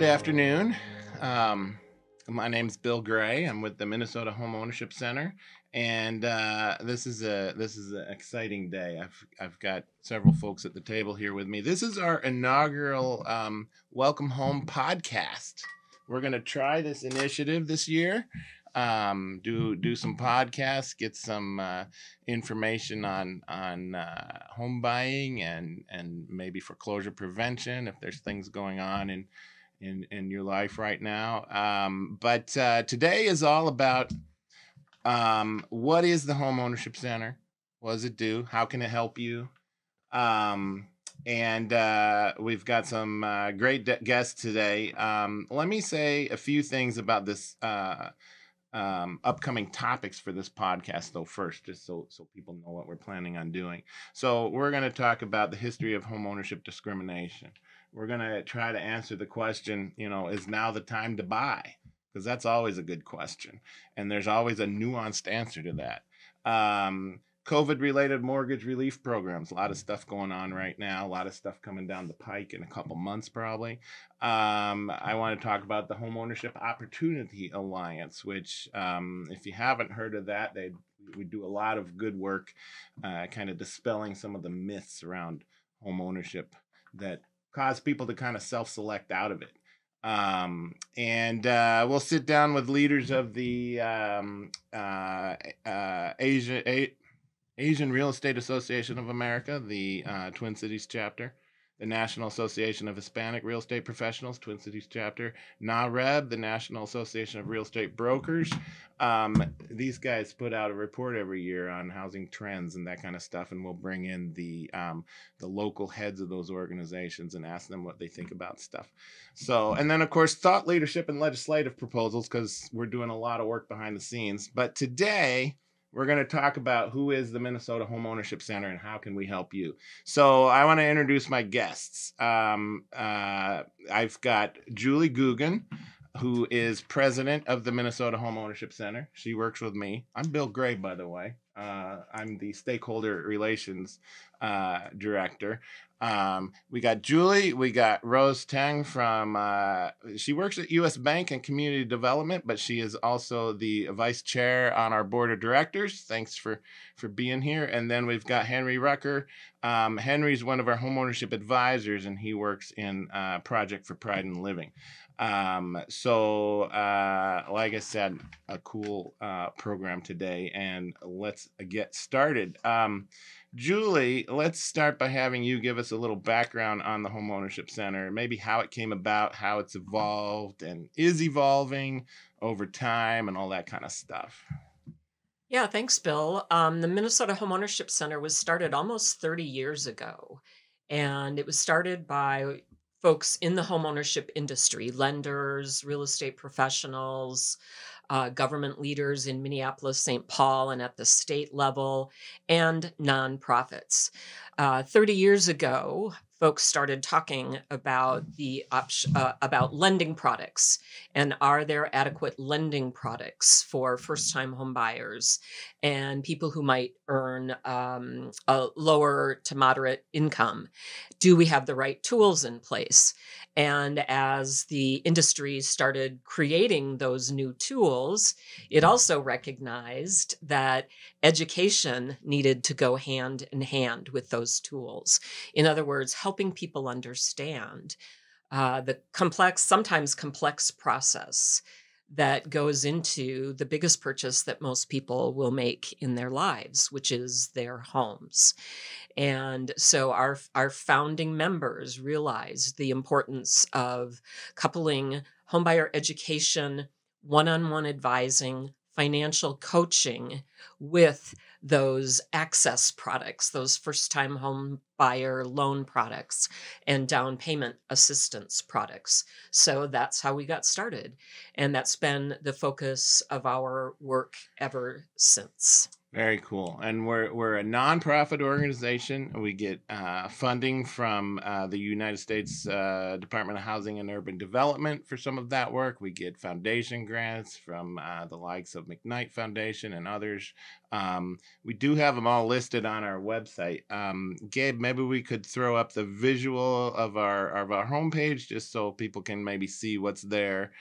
good afternoon. Um, my name's Bill Gray. I'm with the Minnesota Home Ownership Center, and uh, this is a this is an exciting day. I've I've got several folks at the table here with me. This is our inaugural um, Welcome Home podcast. We're gonna try this initiative this year. Um, do do some podcasts, get some uh, information on on uh, home buying and and maybe foreclosure prevention if there's things going on in in in your life right now. Um, but uh, today is all about um, what is the home ownership center? What does it do? How can it help you? Um, and uh, we've got some uh, great de- guests today. Um, let me say a few things about this uh, um, upcoming topics for this podcast, though. First, just so so people know what we're planning on doing. So we're going to talk about the history of home ownership discrimination. We're going to try to answer the question, you know, is now the time to buy? Because that's always a good question, and there's always a nuanced answer to that. Um, COVID related mortgage relief programs. A lot of stuff going on right now. A lot of stuff coming down the pike in a couple months, probably. Um, I want to talk about the Homeownership Opportunity Alliance, which, um, if you haven't heard of that, they we do a lot of good work, uh, kind of dispelling some of the myths around home ownership that cause people to kind of self-select out of it. Um, and uh, we'll sit down with leaders of the um, uh, uh, Asia, A- Asian Real Estate Association of America, the uh, Twin Cities chapter, the National Association of Hispanic Real Estate Professionals, Twin Cities chapter, NAREB, the National Association of Real Estate Brokers. Um, these guys put out a report every year on housing trends and that kind of stuff, and we'll bring in the um, the local heads of those organizations and ask them what they think about stuff. So, and then of course, thought leadership and legislative proposals because we're doing a lot of work behind the scenes. But today we're going to talk about who is the Minnesota Home Ownership Center and how can we help you. So I want to introduce my guests. Um, uh, I've got Julie Gugin, who is president of the Minnesota Home Ownership Center. She works with me. I'm Bill Gray, by the way. Uh, I'm the stakeholder relations uh, director. Um, we got Julie, we got Rose Teng from, uh, she works at US Bank and Community Development, but she is also the vice chair on our board of directors. Thanks for, for being here. And then we've got Henry Rucker. Um, Henry's one of our homeownership advisors, and he works in uh, Project for Pride and Living. Um, so, uh, like I said, a cool uh, program today, and let's get started. Um, Julie, let's start by having you give us a little background on the Home Ownership Center, maybe how it came about, how it's evolved and is evolving over time, and all that kind of stuff. Yeah, thanks, Bill. Um, the Minnesota Home Ownership Center was started almost 30 years ago. And it was started by folks in the home ownership industry lenders, real estate professionals, uh, government leaders in Minneapolis, St. Paul, and at the state level, and nonprofits. Uh, 30 years ago, folks started talking about the op- uh, about lending products and are there adequate lending products for first-time home buyers and people who might earn um, a lower to moderate income? Do we have the right tools in place? And as the industry started creating those new tools it also recognized that education needed to go hand in hand with those tools. In other words helping people understand uh, the complex, sometimes complex process that goes into the biggest purchase that most people will make in their lives, which is their homes. And so our, our founding members realized the importance of coupling homebuyer education, one on one advising, financial coaching with those access products, those first time home buyer loan products and down payment assistance products. So that's how we got started. And that's been the focus of our work ever since. Very cool. And we're we're a nonprofit organization. We get uh, funding from uh, the United States uh, Department of Housing and Urban Development for some of that work. We get foundation grants from uh, the likes of McKnight Foundation and others. Um, we do have them all listed on our website. Um, Gabe, maybe we could throw up the visual of our of our homepage just so people can maybe see what's there.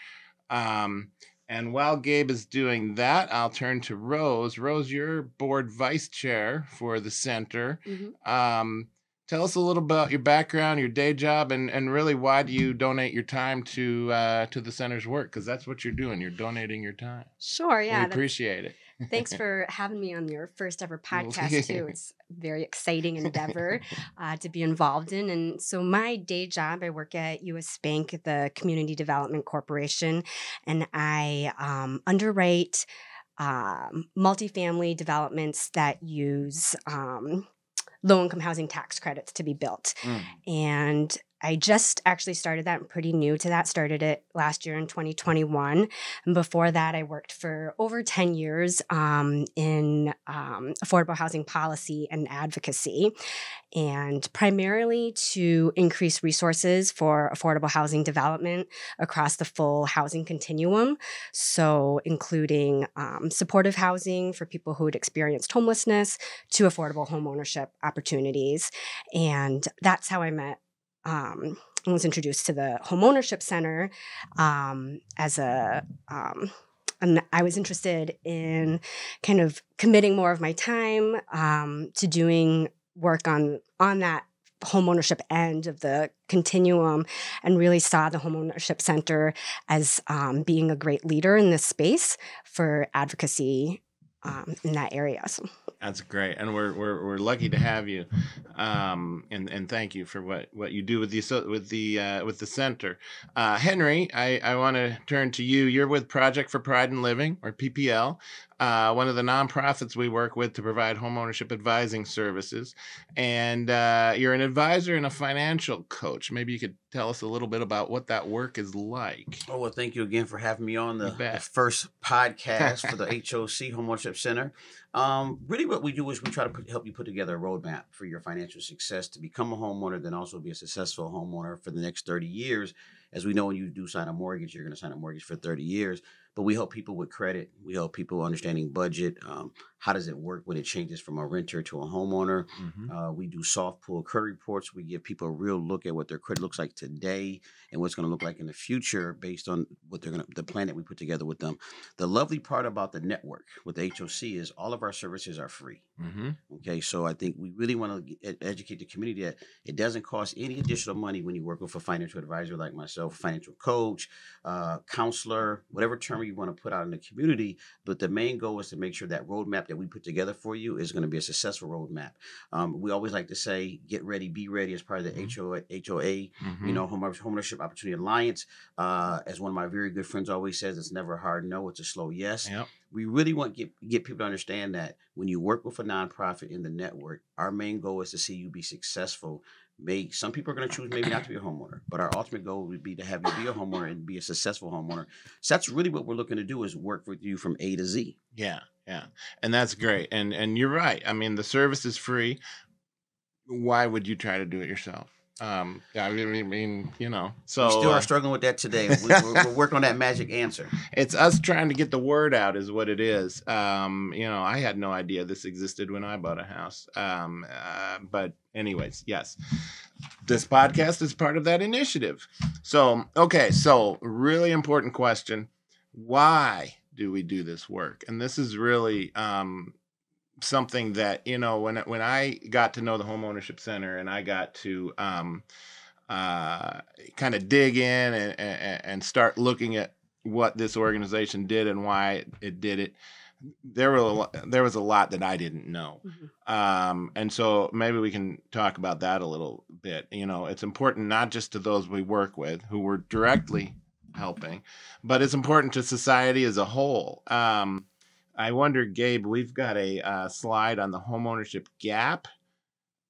Um, and while Gabe is doing that, I'll turn to Rose. Rose, you're board vice chair for the center. Mhm. Um, tell us a little about your background, your day job, and, and really why do you donate your time to uh, to the center's work? Because that's what you're doing. You're donating your time. Sure, we yeah. that's- appreciate it. Thanks for having me on your first ever podcast too. It's a very exciting endeavor uh, to be involved in. And so my day job, I work at U.S. Bank, the Community Development Corporation, and I um, underwrite um, multifamily developments that use um, low income housing tax credits to be built. Mm. And I just actually started that. I'm pretty new to that. Started it last year in 2021. And before that, I worked for over 10 years um, in um, affordable housing policy and advocacy, and primarily to increase resources for affordable housing development across the full housing continuum. So, including um, supportive housing for people who had experienced homelessness to affordable homeownership opportunities. And that's how I met um, I was introduced to the homeownership center um, as a um, and I was interested in kind of committing more of my time um, to doing work on on that homeownership end of the continuum and really saw the homeownership center as um, being a great leader in this space for advocacy um, in that area so That's great, and we're we're, we're lucky to have you, um, and and thank you for what, what you do with the with the uh, with the center. Uh, Henry, I, I want to turn to you. You're with Project for Pride and Living, or PPL, uh, one of the nonprofits we work with to provide homeownership advising services, and uh, you're an advisor and a financial coach. Maybe you could tell us a little bit about what that work is like. Oh well, thank you again for having me on the, the first podcast for the HOC Homeownership Center. Um, really, what we do is we try to put, help you put together a roadmap for your financial success to become a homeowner, then also be a successful homeowner for the next thirty years. As we know, when you do sign a mortgage, you're going to sign a mortgage for thirty years. But we help people with credit. We help people understanding budget. Um, how does it work when it changes from a renter to a homeowner? Uh, we do soft pull credit reports. We give people a real look at what their credit looks like today and what's going to look like in the future based on what they're going to, the plan that we put together with them. The lovely part about the network with the HOC is all of our services are free. Mm-hmm. Okay, so I think we really want to educate the community that it doesn't cost any additional money when you work with a financial advisor like myself, financial coach, uh, counselor, whatever term you want to put out in the community. But the main goal is to make sure that roadmap that we put together for you is going to be a successful roadmap. Um, we always like to say, get ready, be ready as part of the Mhm. HOA, HOA Mm-hmm. you know, Home Homeownership Opportunity Alliance. Uh, as one of my very good friends always says, it's never a hard no, it's a slow yes. Yep. We really want to get, get people to understand that when you work with a nonprofit in the network, our main goal is to see you be successful. May some people are going to choose maybe not to be a homeowner, but our ultimate goal would be to have you be a homeowner and be a successful homeowner. So that's really what we're looking to do is work with you from A to Z. Yeah, yeah, and that's great. And and you're right. I mean, the service is free. Why would you try to do it yourself? Um, I mean, I mean, you know, so we still uh, are struggling with that today. We, we're, we're working on that magic answer. it's us trying to get the word out, is what it is. Um, you know, I had no idea this existed when I bought a house. Um, uh, but anyways, yes, this podcast is part of that initiative. So, okay, so really important question: Why do we do this work? And this is really um, something that you know when when I got to know the homeownership center and I got to um, uh, kind of dig in and, and and start looking at what this organization did and why it, did it. There were a lot, there was a lot that I didn't know, Mhm. um, and so maybe we can talk about that a little bit. You know, it's important not just to those we work with who we're directly helping, but it's important to society as a whole. Um, I wonder, Gabe, we've got a uh, slide on the homeownership gap.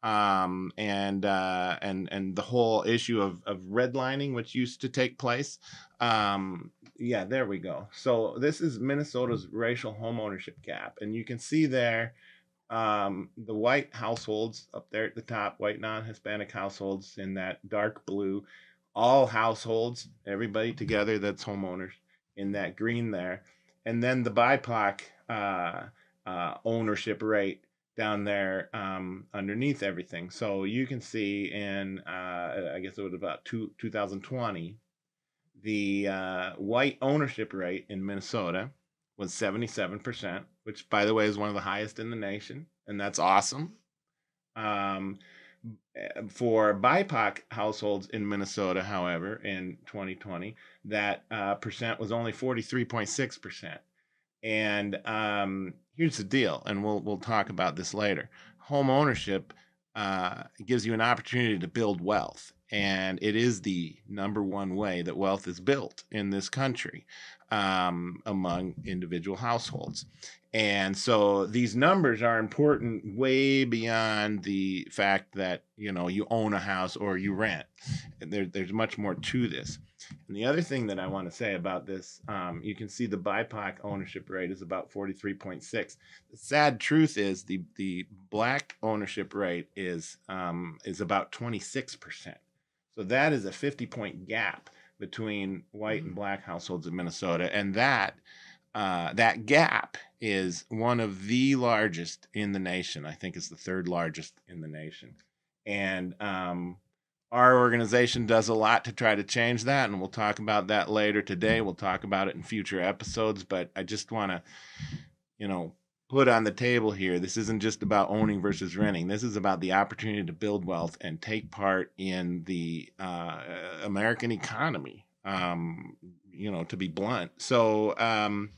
um, and uh, and and the whole issue of of redlining, which used to take place. Um, yeah, there we go. So this is Minnesota's racial homeownership gap, and you can see there um, the white households up there at the top, white non-Hispanic households in that dark blue, all households, everybody together that's homeowners in that green there, and then the BIPOC uh, uh, ownership rate down there um, underneath everything. So you can see in, uh, I guess it was about two, 2020, the uh, white ownership rate in Minnesota was 77%, which, by the way, is one of the highest in the nation. And that's awesome. Um, for BIPOC households in Minnesota, however, in 2020, that uh, percent was only 43.6%. And um, here's the deal, and we'll we'll talk about this later. Home ownership uh, gives you an opportunity to build wealth, and it is the number one way that wealth is built in this country um, among individual households. And so these numbers are important way beyond the fact that you know you own a house or you rent. There, there's much more to this. And the other thing that I want to say about this, um, you can see the BIPOC ownership rate is about 43.6. The sad truth is the the black ownership rate is um, is about 26 percent. So that is a 50 point gap between white and black households in Minnesota, and that uh, that gap is one of the largest in the nation. I think it's the third largest in the nation, and um, our organization does a lot to try to change that, and we'll talk about that later today. We'll talk about it in future episodes, but I just want to, you know, put on the table here. This isn't just about owning versus renting. This is about the opportunity to build wealth and take part in the uh, American economy. Um, you know, to be blunt. So, um,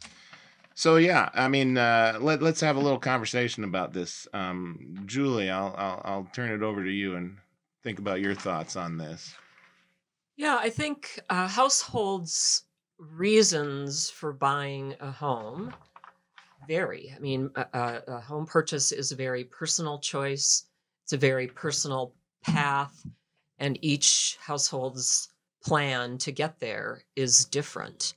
so yeah, I mean, uh, let let's have a little conversation about this. Um, Julie, I'll, I'll I'll turn it over to you and think about your thoughts on this. Yeah, I think uh, households' reasons for buying a home vary. I mean, a, a, home purchase is a very personal choice, it's a very personal path, and each household's plan to get there is different.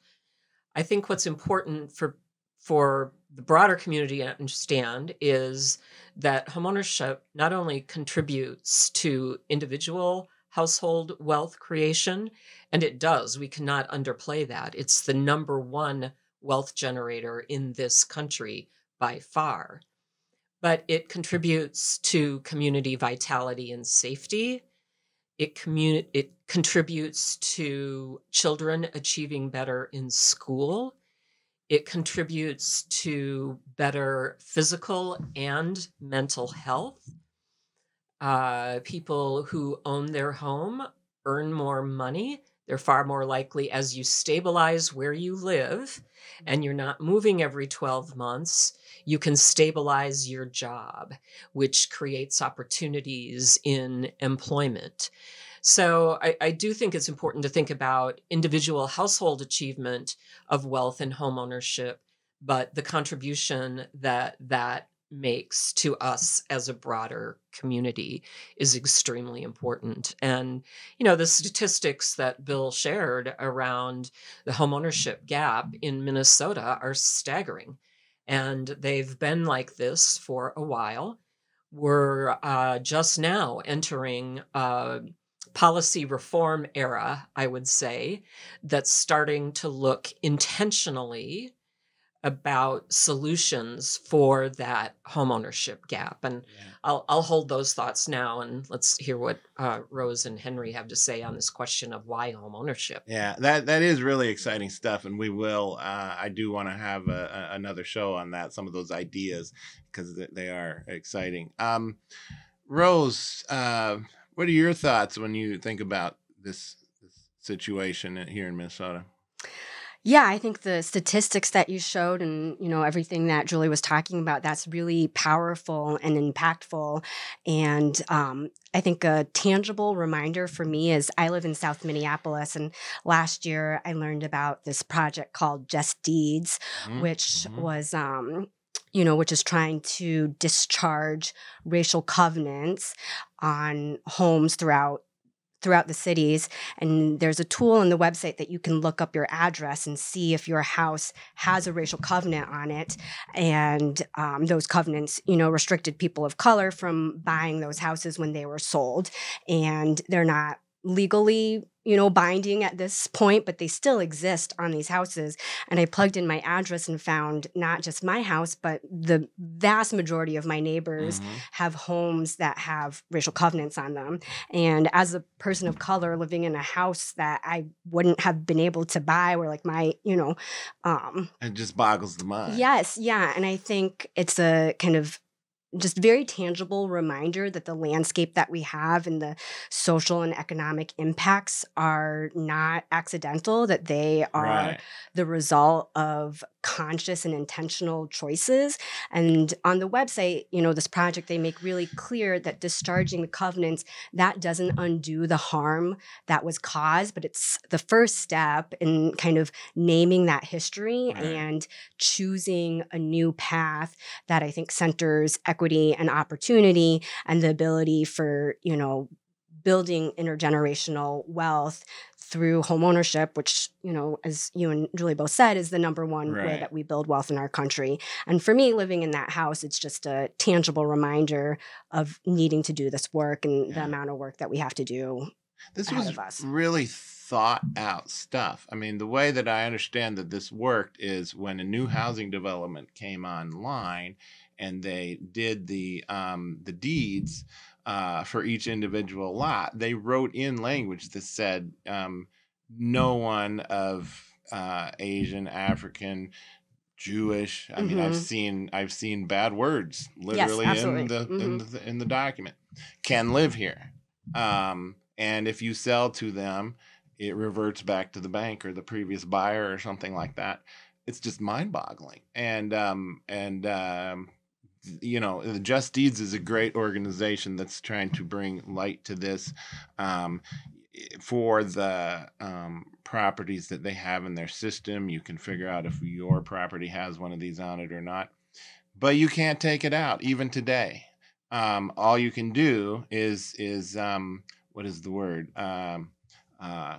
I think what's important for for the broader community to understand is that homeownership not only contributes to individual household wealth creation, and it does, we cannot underplay that. It's the number one wealth generator in this country by far. But it contributes to community vitality and safety. It, commun- it contributes to children achieving better in school. It contributes to better physical and mental health. Uh, people who own their home earn more money. They're far more likely, as you stabilize where you live and you're not moving every 12 months, you can stabilize your job, which creates opportunities in employment. So I, I, do think it's important to think about individual household achievement of wealth and home ownership, but the contribution that that makes to us as a broader community is extremely important. And, you know, the statistics that Bill shared around the homeownership gap in Minnesota are staggering. And they've been like this for a while. We're uh, just now entering uh, policy reform era, I would say, that's starting to look intentionally about solutions for that homeownership gap. And yeah. I'll, I'll hold those thoughts now and let's hear what uh, Rose and Henry have to say on this question of why homeownership. Yeah, that, that is really exciting stuff. And we will, uh, I do want to have a, a, another show on that, some of those ideas, because they are exciting. Um, Rose, uh, what are your thoughts when you think about this, this situation here in Minnesota? Yeah, I think the statistics that you showed and you know everything that Julie was talking about that's really powerful and impactful and um, I think a tangible reminder for me is I live in South Minneapolis and last year I learned about this project called Just Deeds mm-hmm. which mm-hmm. was um, you know, which is trying to discharge racial covenants on homes throughout throughout the cities and there's a tool on the website that you can look up your address and see if your house has a racial covenant on it. And um, those covenants you know restricted people of color from buying those houses when they were sold. And they're not legally you know binding at this point but they still exist on these houses and i plugged in my address and found not just my house but the vast majority of my neighbors Mhm. have homes that have racial covenants on them and as a person of color living in a house that i wouldn't have been able to buy where like my you know um It just boggles the mind. Yes, yeah. And I think it's a kind of just very tangible reminder that the landscape that we have and the social and economic impacts are not accidental, that they are Right. the result of conscious and intentional choices. And on the website, you know, this project, they make really clear that discharging the covenants, that doesn't undo the harm that was caused, but it's the first step in kind of naming that history Right. and choosing a new path that I think centers equity and opportunity and the ability for, you know, building intergenerational wealth through home ownership, which, you know, as you and Julie both said, is the number one way that we build wealth in our country. And for me, living in that house, it's just a tangible reminder of needing to do this work and the amount of work that we have to do. This was really thought out stuff. I mean, the way that I understand that this worked is when a new housing development came online and they did the um, the deeds uh, for each individual lot, they wrote in language that said um, no one of uh, Asian, African, Jewish. I mean, I've Mhm. seen I've seen bad words literally in the in Mhm. the in the document can live here. Um, and if you sell to them, it reverts back to the bank or the previous buyer or something like that. It's just mind-boggling. And um, and um, you know, the Just Deeds is a great organization that's trying to bring light to this um, for the um, properties that they have in their system. You can figure out if your property has one of these on it or not, but you can't take it out even today. Um, all you can do is is um, what is the word? Um, uh,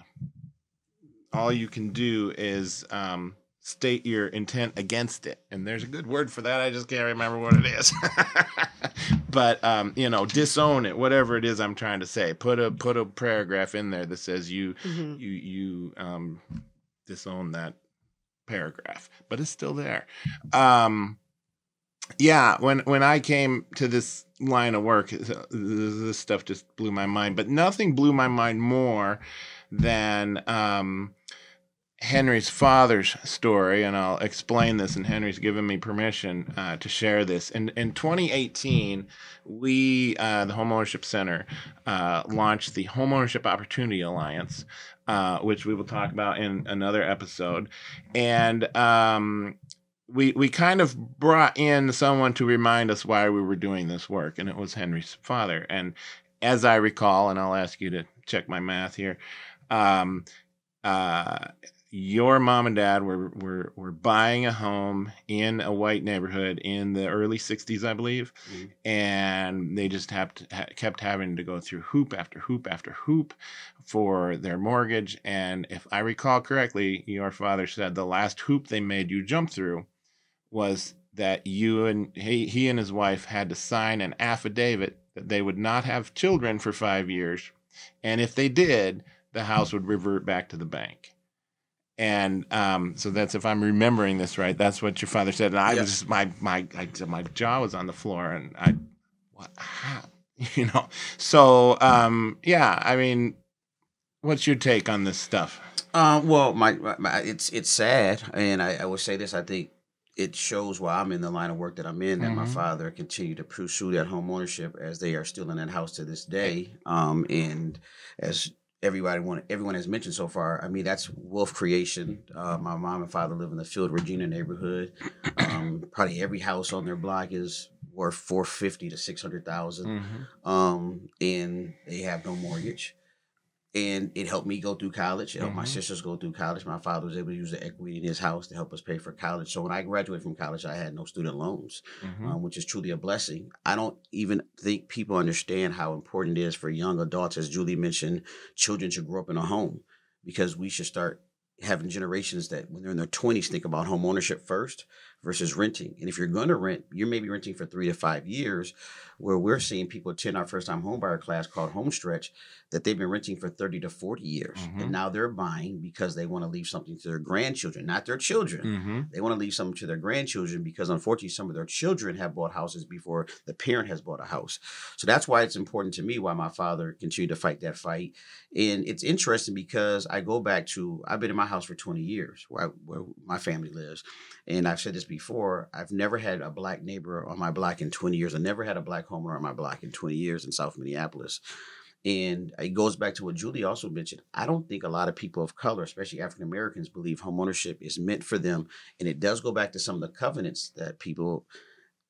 all you can do is um, state your intent against it, and there's a good word for that. I just can't remember what it is. but um, you know, disown it, whatever it is I'm trying to say. Put a put a paragraph in there that says you Mhm. you you um, disown that paragraph, but it's still there. Um, yeah, when when I came to this line of work, this this stuff just blew my mind. But nothing blew my mind more than um, Henry's father's story, and I'll explain this. And Henry's given me permission uh, to share this. In in 2018, we uh, the Homeownership Center uh, launched the Homeownership Opportunity Alliance, uh, which we will talk about in another episode, and um, we we kind of brought in someone to remind us why we were doing this work, and it was Henry's father. And as I recall, and I'll ask you to check my math here, um, uh, your mom and dad were, were were buying a home in a white neighborhood in the early '60s, I believe, Mhm. and they just have to, ha- kept having to go through hoop after hoop after hoop for their mortgage. And if I recall correctly, your father said the last hoop they made you jump through was that you and he, he and his wife had to sign an affidavit that they would not have children for five years. And if they did, the house would revert back to the bank. And um, so that's if I'm remembering this right. That's what your father said. And I Yeah. was just my my I, my jaw was on the floor, and I, what, how, you know. So um, yeah, I mean, what's your take on this stuff? Uh, well, my, my, my it's it's sad, and I, I will say this: I think it shows why I'm in the line of work that I'm in. That my Mhm. father continued to pursue that home ownership as they are still in that house to this day. Um, and as everybody want, everyone has mentioned so far, I mean that's Wolf creation. Uh, my mom and father live in the Field Regina neighborhood. Um, probably every house on their block is worth four fifty to six hundred thousand Mm-hmm. um, and they have no mortgage. And it helped me go through college. It helped my Mhm. sisters go through college. My father was able to use the equity in his house to help us pay for college. So when I graduated from college, I had no student loans, Mhm. um, which is truly a blessing. I don't even think people understand how important it is for young adults, as Julie mentioned, children should grow up in a home because we should start having generations that when they're in their 20s think about home ownership first versus renting. And if you're going to rent, you're maybe renting for three to five years, where we're seeing people attend our first time homebuyer class called Home Stretch that they've been renting for 30 to 40 years. Mhm. And now they're buying because they want to leave something to their grandchildren, not their children. Mhm. They want to leave something to their grandchildren because unfortunately some of their children have bought houses before the parent has bought a house. So that's why it's important to me why my father continued to fight that fight. And it's interesting because I go back to I've been in my house for 20 years where I, where my family lives. And I've said this before, I've never had a black neighbor on my block in 20 years. I never had a black homeowner on my block in 20 years in South Minneapolis. And it goes back to what Julie also mentioned. I don't think a lot of people of color, especially African Americans, believe homeownership is meant for them. And it does go back to some of the covenants that people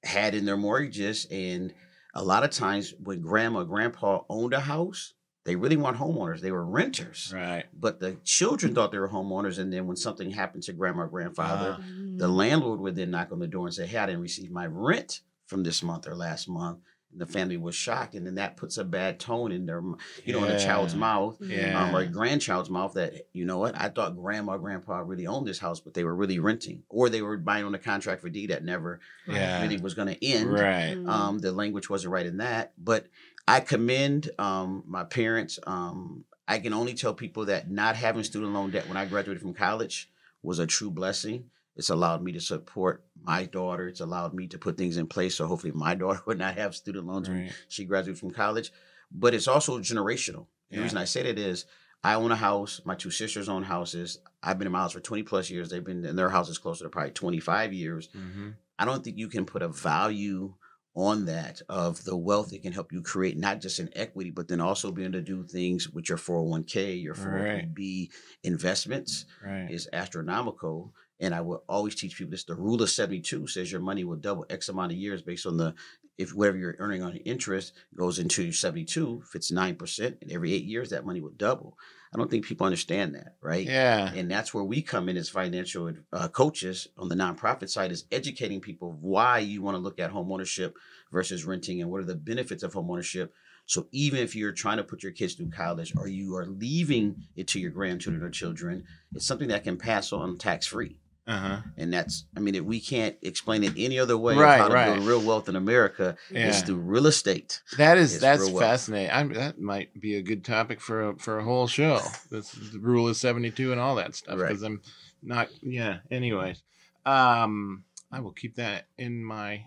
had in their mortgages. And a lot of times when grandma or grandpa owned a house, they really weren't homeowners. They were renters. Right. But the children thought they were homeowners. And then when something happened to grandma or grandfather, Ah. the landlord would then knock on the door and say, Hey, I didn't receive my rent from this month or last month. And the family was shocked. And then that puts a bad tone in their, you know, in a child's mouth Yeah. um, or a grandchild's mouth that, you know what, I thought grandma, grandpa really owned this house, but they were really renting. Or they were buying on a contract for deed that never Yeah. really was going to end. Right. Um, the language wasn't right in that. But I commend um, my parents. Um, I can only tell people that not having student loan debt when I graduated from college was a true blessing. It's allowed me to support my daughter. It's allowed me to put things in place. So hopefully my daughter would not have student loans when she graduates from college. But it's also generational. The reason I say that is I own a house. My two sisters own houses. I've been in my house for 20 plus years. They've been in their houses closer to probably 25 years. Mhm. I don't think you can put a value on that of the wealth it can help you create, not just in equity, but then also being able to do things with your 401k, your Right. 403b investments Right. is astronomical. And I will always teach people this. The rule of 72 says your money will double X amount of years based on the, if whatever you're earning on interest goes into 72, if it's 9%, and every eight years that money will double. I don't think people understand that, right? Yeah. And that's where we come in as financial uh, coaches on the nonprofit side is educating people why you want to look at home ownership versus renting and what are the benefits of home ownership. So even if you're trying to put your kids through college or you are leaving it to your grandchildren or children, it's something that can pass on tax free. Uh huh. And that's, I mean, if we can't explain it any other way Right, how to right. build real wealth in America Yeah. is through real estate. That is It's that's fascinating. I'm, that might be a good topic for a for a whole show. This the rule of seventy two and all that stuff Right. because I'm not. Yeah. Anyways, um, I will keep that in my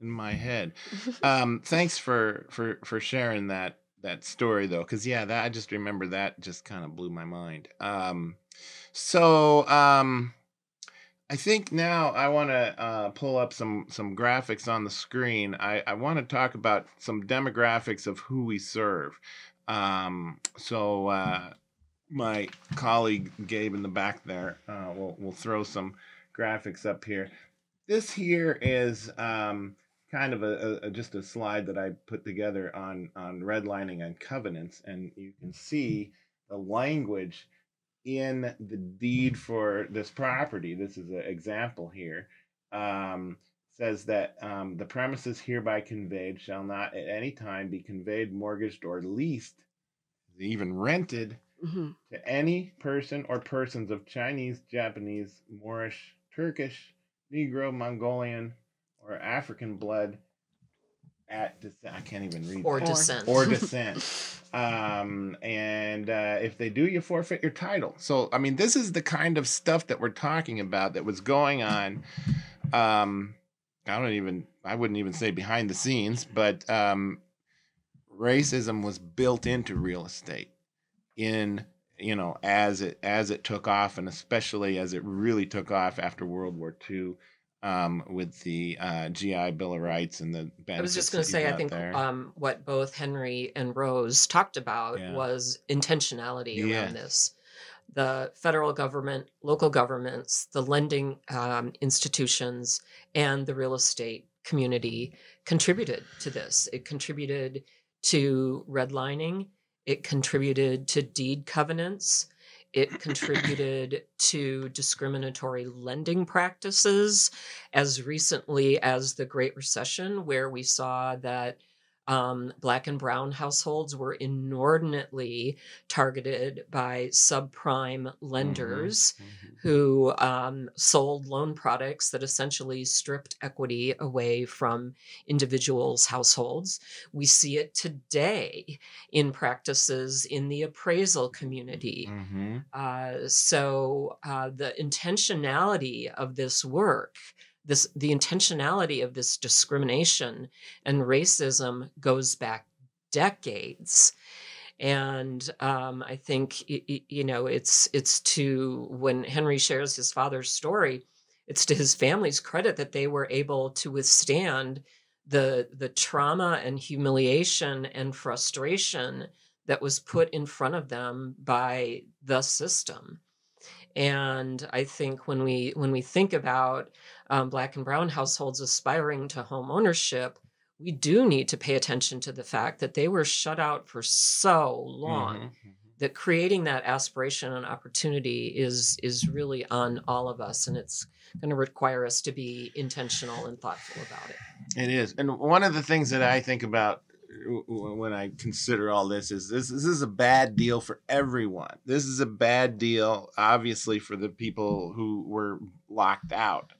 in my head. Um, thanks for for for sharing that that story though, because yeah, that I just remember that just kind of blew my mind. Um, so um. I think now I want to uh, pull up some some graphics on the screen. I, I want to talk about some demographics of who we serve. Um, so uh, my colleague Gabe in the back there uh, will will throw some graphics up here. This here is um, kind of a, a, just a slide that I put together on on redlining and covenants, and you can see the language in the deed for this property, this is an example here, um, says that um, the premises hereby conveyed shall not at any time be conveyed, mortgaged, or leased, even rented Mhm. to any person or persons of Chinese, Japanese, Moorish, Turkish, Negro, Mongolian, or African blood at descent. I can't even read. Or that. descent. Or descent. Um, and uh, if they do, you forfeit your title. So, I mean, this is the kind of stuff that we're talking about that was going on. Um, I don't even, I wouldn't even say behind the scenes, but um, racism was built into real estate in you know as it as it took off and especially as it really took off after world war ii um, with the uh, gi bill of rights and the I was just going to say, I think um, what both Henry and Rose talked about Yeah. was intentionality Yes. around this. The federal government, local governments, the lending um, institutions, and the real estate community contributed to this. It contributed to redlining. It contributed to deed covenants. It contributed to discriminatory lending practices as recently as the Great Recession, where we saw that um, black and brown households were inordinately targeted by subprime Mm-hmm. lenders who um, sold loan products that essentially stripped equity away from individuals' households. We see it today in practices in the appraisal community. Mm-hmm. Uh, so uh, the intentionality of this work, this the intentionality of this discrimination and racism goes back decades. And um, I think you know it's it's to when Henry shares his father's story, it's to his family's credit that they were able to withstand the the trauma and humiliation and frustration that was put in front of them by the system and i think when we when we think about um, black and brown households aspiring to home ownership we do need to pay attention to the fact that they were shut out for so long Mm-hmm. that creating that aspiration and opportunity is is really on all of us and it's going to require us to be intentional and thoughtful about it It is, and one of the things that I think about when I consider all this is this this is a bad deal for everyone. This is a bad deal, obviously, for the people who were locked out,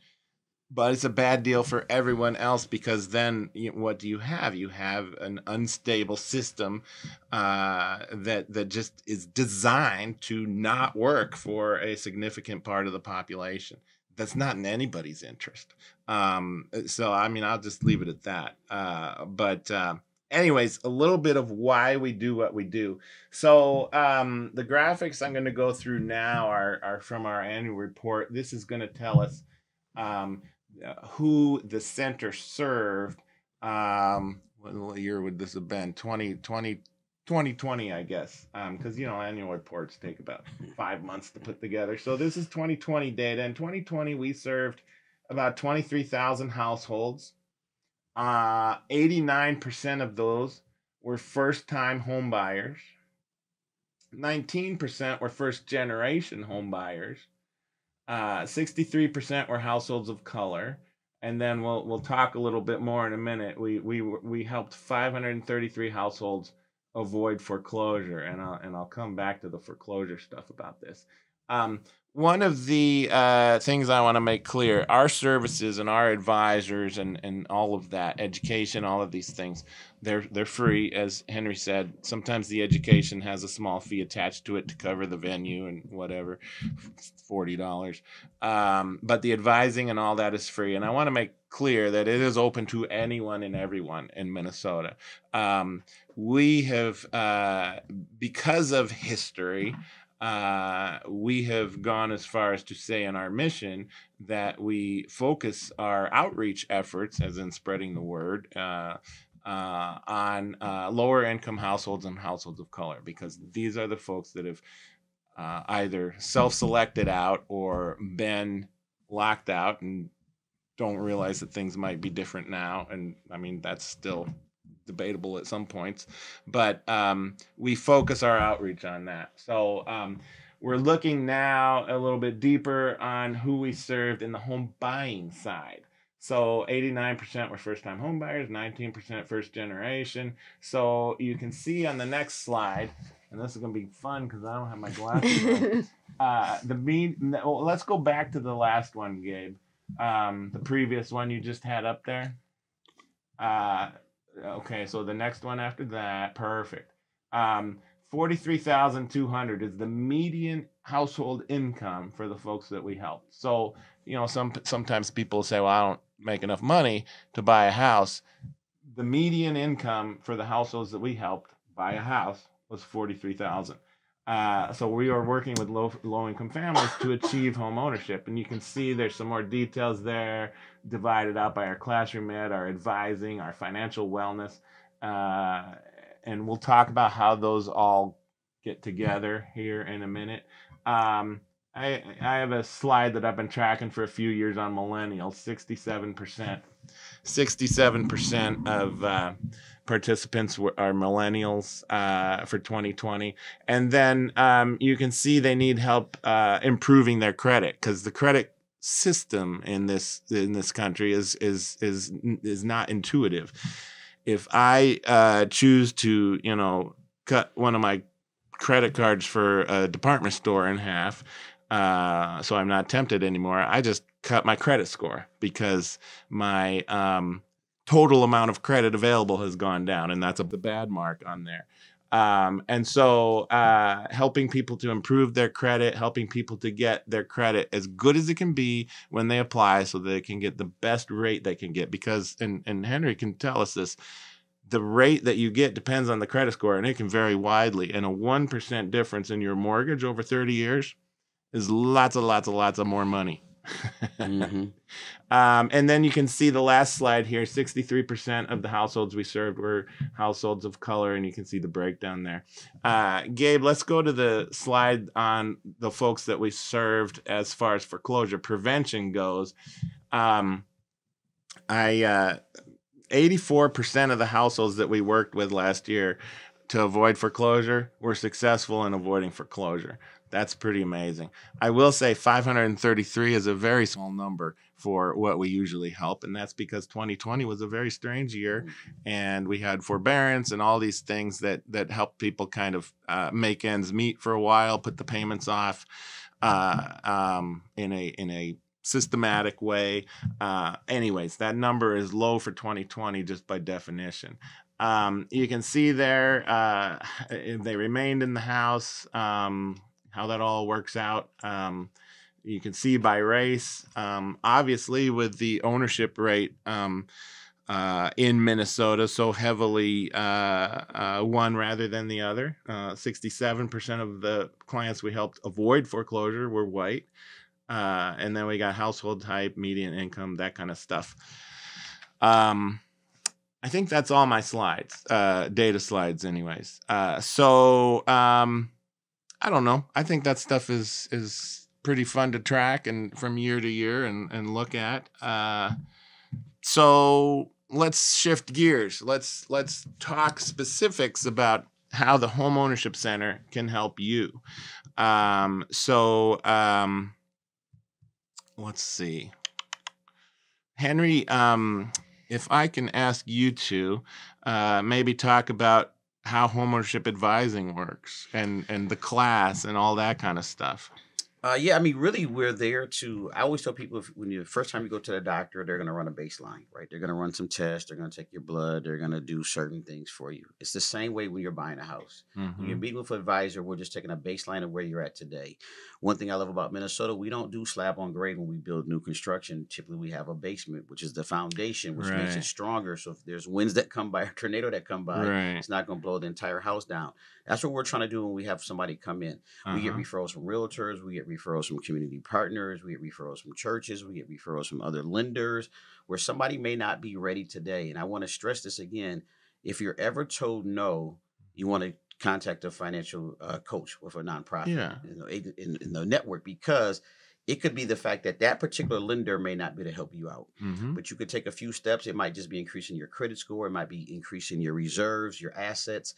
but it's a bad deal for everyone else because then you, what do you have? You have an unstable system uh, that that just is designed to not work for a significant part of the population. That's not in anybody's interest. Um, so I mean, I'll just leave it at that. Uh, but uh, anyways, a little bit of why we do what we do. So um, the graphics I'm going to go through now are are from our annual report. This is going to tell us um, who the center served. Um, what, what year would this have been? 2020. 2020, I guess, because you know annual reports take about five months to put together. So this is 2020 data. In 2020, we served about 23,000 households. Uh, 89% of those were first time home buyers. 19% were first generation home buyers. Uh, 63% were households of color. And then we'll we'll talk a little bit more in a minute. We we we helped 533 households avoid foreclosure, and I'll and I'll come back to the foreclosure stuff about this. Um, one of the uh, things I want to make clear our services and our advisors and, and all of that education, all of these things, they're they're free. As Henry said, sometimes the education has a small fee attached to it to cover the venue and whatever, forty dollars. Um, but the advising and all that is free. And I want to make clear that it is open to anyone and everyone in Minnesota. Um, we have, uh, because of history, uh, we have gone as far as to say in our mission that we focus our outreach efforts, as in spreading the word, uh, uh, on uh, lower income households and households of color, because these are the folks that have uh, either self selected out or been locked out and don't realize that things might be different now. And I mean, that's still debatable at some points, but um, we focus our outreach on that. So um, we're looking now a little bit deeper on who we served in the home buying side. So 89% were first time home buyers, 19% first generation. So you can see on the next slide, and this is going to be fun because I don't have my glasses on. Uh, the mean, well, let's go back to the last one, Gabe. Um, the previous one you just had up there. Uh, okay, so the next one after that, perfect. Um, forty-three thousand two hundred is the median household income for the folks that we help. So you know, some sometimes people say, "Well, I don't make enough money to buy a house." The median income for the households that we helped buy a house was forty-three thousand. Uh, so we are working with low low income families to achieve home ownership, and you can see there's some more details there, divided out by our classroom ed, our advising, our financial wellness, uh, and we'll talk about how those all get together here in a minute. Um, I I have a slide that I've been tracking for a few years on millennials, sixty seven percent. 67% of uh, participants are millennials uh, for 2020. And then um, you can see they need help uh, improving their credit because the credit system in this in this country is is is is not intuitive. If I uh, choose to, you know, cut one of my credit cards for a department store in half, uh, so I'm not tempted anymore. I just cut my credit score because my um, total amount of credit available has gone down, and that's a the bad mark on there. Um, and so, uh, helping people to improve their credit, helping people to get their credit as good as it can be when they apply, so they can get the best rate they can get. Because, and and Henry can tell us this, the rate that you get depends on the credit score, and it can vary widely. And a one percent difference in your mortgage over thirty years is lots and lots and lots of more money. Hmm Um, and then you can see the last slide here 63% of the households we served were households of color, and you can see the breakdown there. Uh, Gabe, let's go to the slide on the folks that we served as far as foreclosure prevention goes. Um, I uh, 84% of the households that we worked with last year to avoid foreclosure were successful in avoiding foreclosure. That's pretty amazing. I will say 533 is a very small number for what we usually help, and that's because 2020 was a very strange year, and we had forbearance and all these things that that help people kind of uh, make ends meet for a while, put the payments off uh, um, in a in a systematic way. Uh, anyways, that number is low for 2020 just by definition. Um, you can see there uh, they remained in the house. Um, how that all works out. Um, you can see by race. Um, obviously, with the ownership rate um, uh, in Minnesota so heavily uh, uh, one rather than the other, uh, 67% of the clients we helped avoid foreclosure were white. Uh, and then we got household type, median income, that kind of stuff. Um, I think that's all my slides, uh, data slides, anyways. Uh, so um, I don't know. I think that stuff is is pretty fun to track and from year to year and and look at. Uh, so let's shift gears. Let's let's talk specifics about how the home ownership center can help you. Um, so um, let's see, Henry. Um, if I can ask you to uh, maybe talk about how homeownership advising works and and the class and all that kind of stuff. Uh, yeah, I mean, really, we're there to. I always tell people if, when you first time you go to the doctor, they're going to run a baseline, right? They're going to run some tests. They're going to take your blood. They're going to do certain things for you. It's the same way when you're buying a house. When you're Mhm. meeting with an advisor, we're just taking a baseline of where you're at today. One thing I love about Minnesota, we don't do slab on grade when we build new construction. Typically, we have a basement, which is the foundation, which makes it stronger. So if there's winds that come by, a tornado that come by, Right. it's not going to blow the entire house down. That's what we're trying to do when we have somebody come in. We get Uh-huh. referrals from realtors, we get referrals from community partners, we get referrals from churches, we get referrals from other lenders where somebody may not be ready today. And I want to stress this again. If you're ever told no, you want to contact a financial uh, coach with a nonprofit Yeah. in, in, in the network because it could be the fact that that particular lender may not be to help you out Mhm. but you could take a few steps. It might just be increasing your credit score. It might be increasing your reserves, your assets.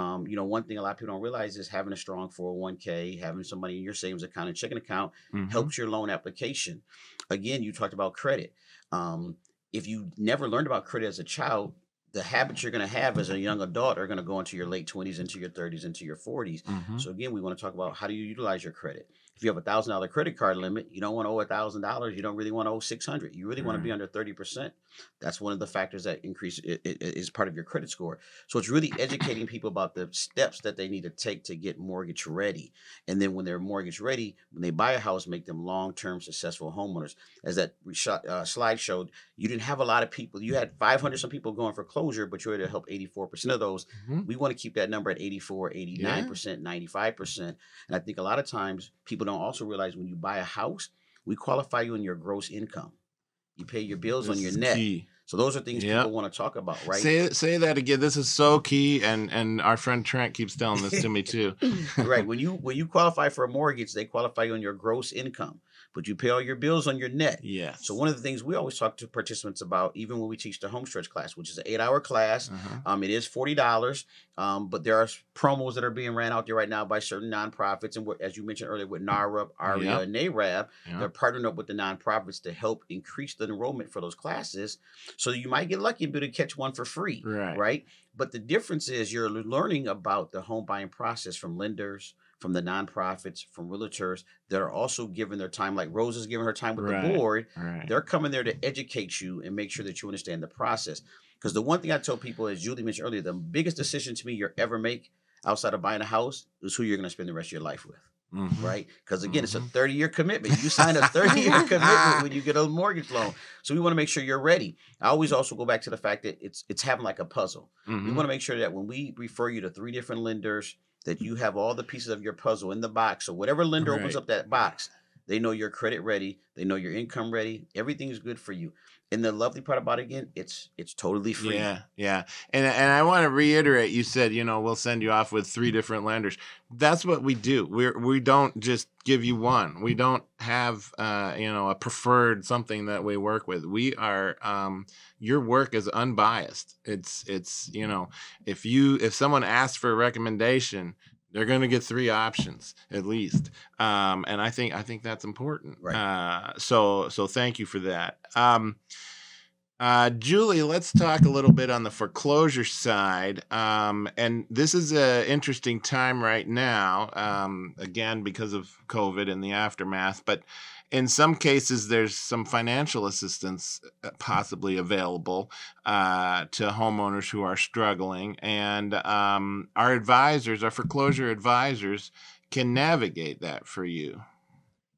Um, you know, one thing a lot of people don't realize is having a strong 401k, having somebody in your savings account and checking account Mhm. helps your loan application. Again, you talked about credit. Um, if you never learned about credit as a child, the habits you're going to have as a young adult are going to go into your late 20s, into your 30s, into your 40s. Mhm. So again, we want to talk about how do you utilize your credit. If you have a thousand dollar credit card limit, you don't want to owe a thousand dollars. You don't really want to owe six hundred. You really want to be under thirty percent. That's one of the factors that increase it, it, it is part of your credit score. So it's really educating people about the steps that they need to take to get mortgage ready. And then when they're mortgage ready, when they buy a house, make them long term successful homeowners. As that shot, uh, slide showed, you didn't have a lot of people. You had five hundred some people going for closure, but you were to help eighty four percent of those Mhm. we want to keep that number at 84 89% 95% and i think a lot of times people don't also realize when you buy a house we qualify you in your gross income you pay your bills on your net key. so those are things Yep. people want to talk about right Say say that again. This is so key, and and our friend Trent keeps telling this to me too. right when you when you qualify for a mortgage they qualify you on your gross income but you pay all your bills on your net. Yeah. So one of the things we always talk to participants about, even when we teach the home stretch class, which is an eight-hour class, Uh-huh. um, it is forty dollars, um, but there are promos that are being ran out there right now by certain nonprofits, and as you mentioned earlier, with NARA, ARIA, Yep. and NARAB, Yeah. they're partnering up with the nonprofits to help increase the enrollment for those classes. So you might get lucky and be able to catch one for free, Right. right? But the difference is you're learning about the home buying process from lenders, from the nonprofits, from realtors that are also giving their time, like Rose is giving her time with Right. the board. Right. They're coming there to educate you and make sure that you understand the process. Because the one thing I tell people, as Julie mentioned earlier, the biggest decision to me you ever make outside of buying a house is who you're going to spend the rest of your life with, Mhm. right? Because again, it's a Mhm. 30 year commitment. You sign a 30 year commitment when you get a mortgage loan. So we want to make sure you're ready. I always also go back to the fact that it's it's having like a puzzle. We Mhm. want to make sure that when we refer you to three different lenders, that you have all the pieces of your puzzle in the box. So whatever lender opens up that box, they know your credit ready, they know your income ready, everything is good for you. And the lovely part about it again, it's it's totally free. Yeah, yeah, and and I want to reiterate. You said you know we'll send you off with three different lenders. That's what we do. We we don't just give you one. We don't have uh, you know a preferred something that we work with. We are um, your work is unbiased. It's it's you know if you if someone asks for a recommendation. They're going to get three options at least, um, and I think I think that's important. Right. Uh, so so thank you for that. Um, uh, Julie, let's talk a little bit on the foreclosure side. Um, and this is an interesting time right now, um, again, because of COVID and the aftermath. But in some cases, there's some financial assistance uh, possibly available uh, to homeowners who are struggling. And um, our advisors, our foreclosure advisors, can navigate that for you.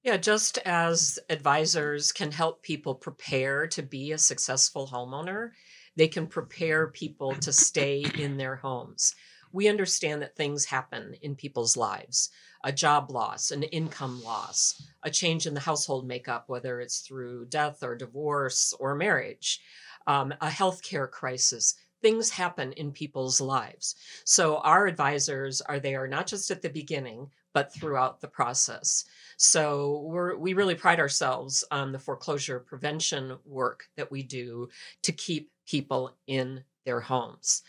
Yeah, just as advisors can help people prepare to be a successful homeowner, they can prepare people to stay in their homes. We understand that things happen in people's lives a job loss, an income loss, a change in the household makeup, whether it's through death or divorce or marriage, um, a healthcare crisis. Things happen in people's lives. So, our advisors are there not just at the beginning, but throughout the process. So we're we really pride ourselves on the foreclosure prevention work that we do to keep people in their homes.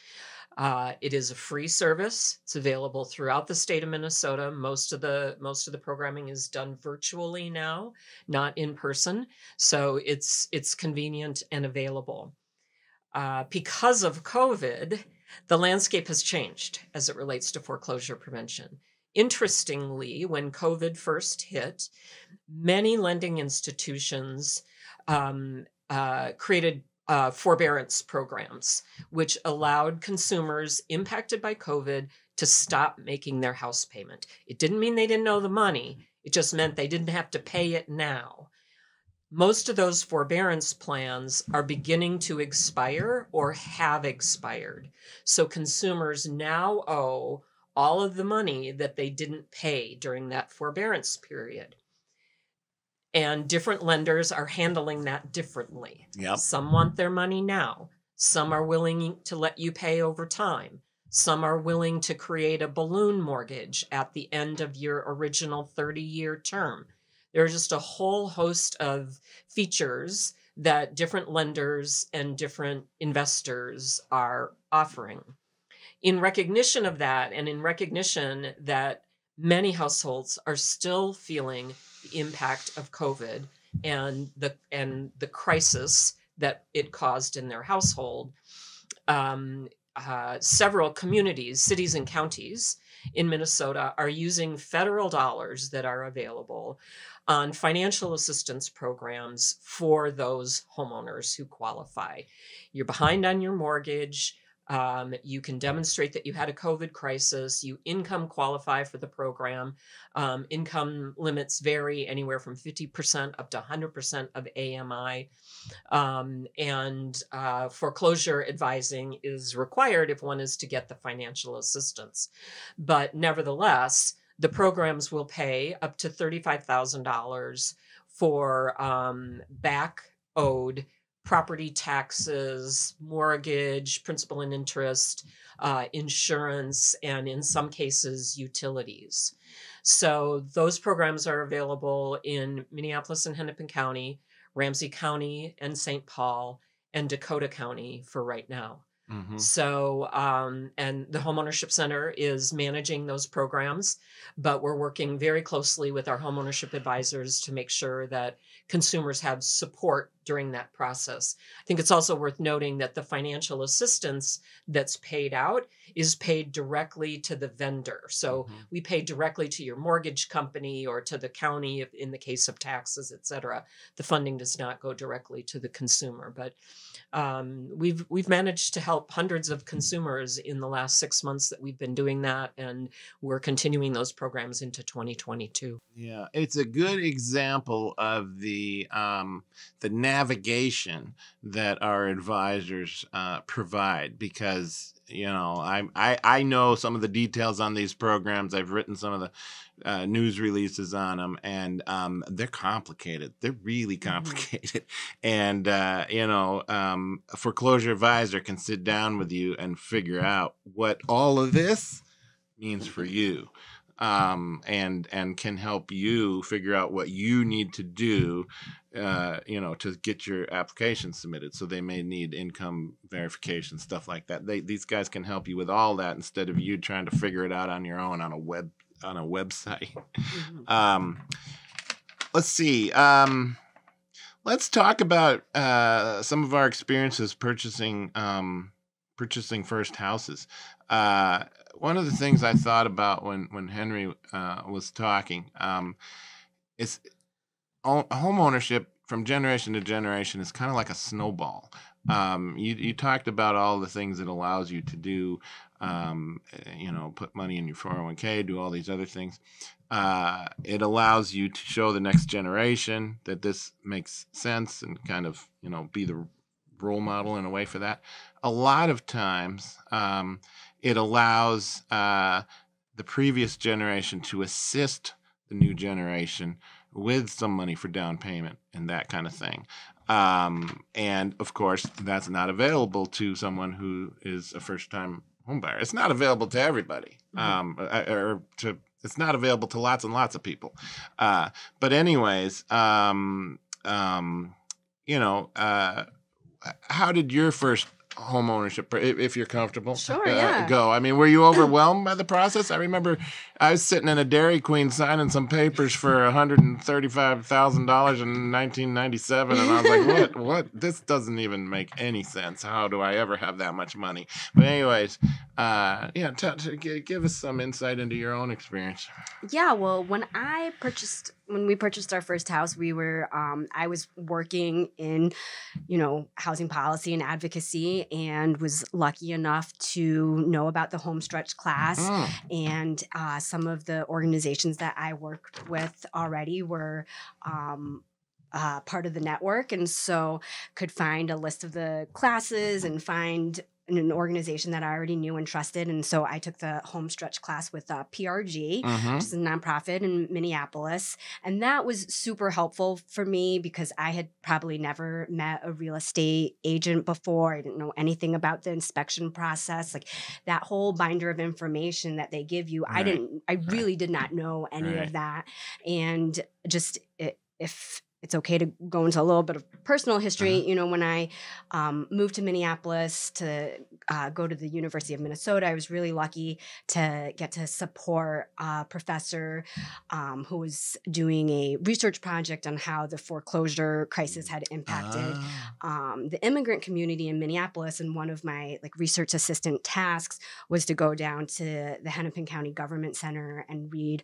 Uh, it is a free service. It's available throughout the state of Minnesota. Most of the most of the programming is done virtually now, not in person. So it's it's convenient and available. Uh, because of COVID, the landscape has changed as it relates to foreclosure prevention. Interestingly, when COVID first hit, many lending institutions um, uh, created uh, forbearance programs, which allowed consumers impacted by COVID to stop making their house payment. It didn't mean they didn't owe the money, it just meant they didn't have to pay it now. Most of those forbearance plans are beginning to expire or have expired. So consumers now owe all of the money that they didn't pay during that forbearance period. And different lenders are handling that differently. Yep. Some want their money now. Some are willing to let you pay over time. Some are willing to create a balloon mortgage at the end of your original 30 year term. There are just a whole host of features that different lenders and different investors are offering. In recognition of that, and in recognition that many households are still feeling the impact of COVID and the and the crisis that it caused in their household, um, uh, several communities, cities, and counties in Minnesota are using federal dollars that are available on financial assistance programs for those homeowners who qualify. You're behind on your mortgage. Um, you can demonstrate that you had a COVID crisis. You income qualify for the program. Um, income limits vary anywhere from 50% up to 100% of AMI. Um, and uh, foreclosure advising is required if one is to get the financial assistance. But nevertheless, the programs will pay up to $35,000 for um, back owed property taxes, mortgage, principal and interest, uh, insurance, and in some cases, utilities. So those programs are available in Minneapolis and Hennepin County, Ramsey County, and St. Paul, and Dakota County for right now. Mhm. So, um, and the Homeownership Center is managing those programs, but we're working very closely with our homeownership advisors to make sure that consumers have support during that process. I think it's also worth noting that the financial assistance that's paid out is paid directly to the vendor. So Mhm. we pay directly to your mortgage company or to the county if- in the case of taxes, et cetera. The funding does not go directly to the consumer, but um, we've we've managed to help hundreds of consumers in the last six months that we've been doing that, and we're continuing those programs into 2022. Yeah, it's a good example of the um, the navigation that our advisors uh, provide because you know I, I I know some of the details on these programs. I've written some of the uh, news releases on them, and um, they're complicated. They're really complicated, and uh, you know, um, a foreclosure advisor can sit down with you and figure out what all of this means for you um, and and can help you figure out what you need to do, uh, you know, to get your application submitted. So they may need income verification stuff like that. They these guys can help you with all that instead of you trying to figure it out on your own on a web on a website. Um, let's see. Um, let's talk about uh, some of our experiences purchasing um, purchasing first houses. Uh, one of the things I thought about when when Henry uh, was talking um, is o- home ownership from generation to generation is kind of like a snowball. Um, you you talked about all the things it allows you to do. Um, you know, put money in your 401k, do all these other things. Uh, it allows you to show the next generation that this makes sense and kind of you know be the role model in a way for that. A lot of times, um, it allows uh, the previous generation to assist the new generation with some money for down payment and that kind of thing. Um, and of course, that's not available to someone who is a first time homebuyer. It's not available to everybody, Mhm. um, uh, or to it's not available to lots and lots of people. Uh, but anyways, um, um, you know, uh, how did your first home ownership, if you're comfortable, Sure, uh, yeah. go? I mean, were you overwhelmed by the process? I remember I was sitting in a Dairy Queen signing some papers for $135,000 in 1997. And I was like, what? What? This doesn't even make any sense. How do I ever have that much money? But, anyways, uh, yeah, t- t- give us some insight into your own experience. Yeah, well, when I purchased when we purchased our first house, we were um, I was working in, you know, housing policy and advocacy, and was lucky enough to know about the home stretch class. Mm, And uh, some of the organizations that I worked with already were um, uh, part of the network, and so could find a list of the classes and find an- an organization that I already knew and trusted. And so I took the home stretch class with uh, PRG mhm. which is a nonprofit in Minneapolis. And that was super helpful for me because I had probably never met a real estate agent before. I didn't know anything about the inspection process. Like that whole binder of information that they give you, I didn't, I really did not know any Right. of that. And just i- if, it's okay to go into a little bit of personal history. Uh-huh. You know, when I um, moved to Minneapolis to uh, go to the University of Minnesota, I was really lucky to get to support a professor um, who was doing a research project on how the foreclosure crisis had impacted Ah. um, the immigrant community in Minneapolis. And one of my like research assistant tasks was to go down to the Hennepin County Government Center and read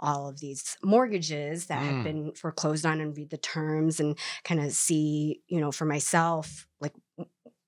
all of these mortgages that Mm. had been foreclosed on and read the terms and kind of see, you know, for myself, like,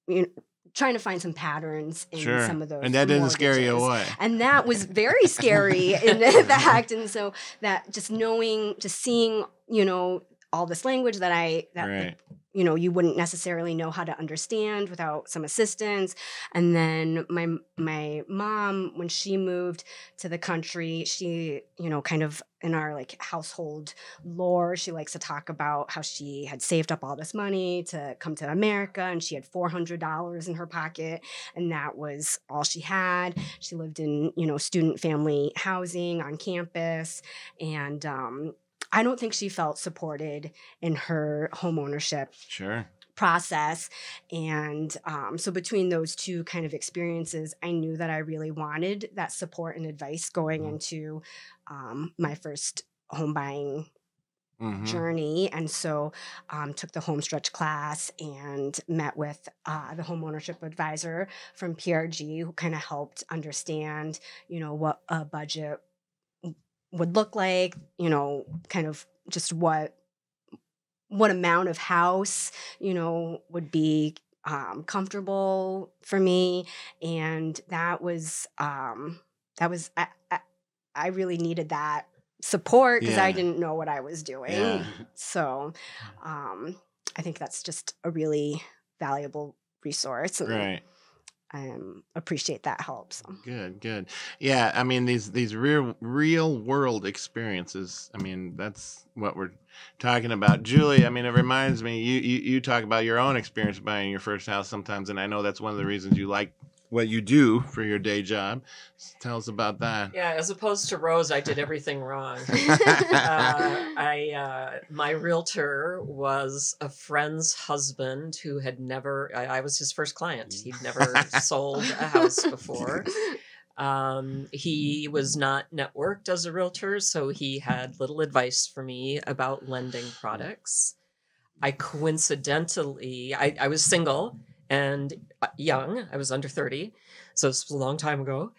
you know, trying to find some patterns in Sure. some of those. And that didn't scare you mortgages. away. And that was very scary in fact. And so that just knowing, just seeing, you know, all this language that I that Right. You know you wouldn't necessarily know how to understand without some assistance. And then my my mom when she moved to the country she you know kind of in our like household lore she likes to talk about how she had saved up all this money to come to america and she had $400 in her pocket and that was all she had. She lived in you know student family housing on campus and um I don't think she felt supported in her home ownership Sure. process. And um, so, between those two kind of experiences, I knew that I really wanted that support and advice going Mhm. into um, my first home buying Mhm. journey and so um, took the home stretch class and met with uh, the home ownership advisor from prg who kind of helped understand you know what a budget would look like you know kind of just what what amount of house you know would be um, comfortable for me and that was um, that was I, I, I really needed that support because I didn't know what I was doing. Yeah. So um, I think that's just a really valuable resource. And Right. Um, appreciate that help. So. Good, good. Yeah, I mean these these real real world experiences. I mean that's what we're talking about. Julie, I mean it reminds me you you, you talk about your own experience buying your first house sometimes and I know that's one of the reasons you like what you do for your day job. Tell us about that. Yeah, as opposed to Rose, I did everything wrong. uh, I uh, my realtor was a friend's husband who had never. I, I was his first client. He'd never sold a house before. Um, he was not networked as a realtor, so he had little advice for me about lending products. I coincidentally, I, I was single and uh, young. I was under 30. So this was a long time ago.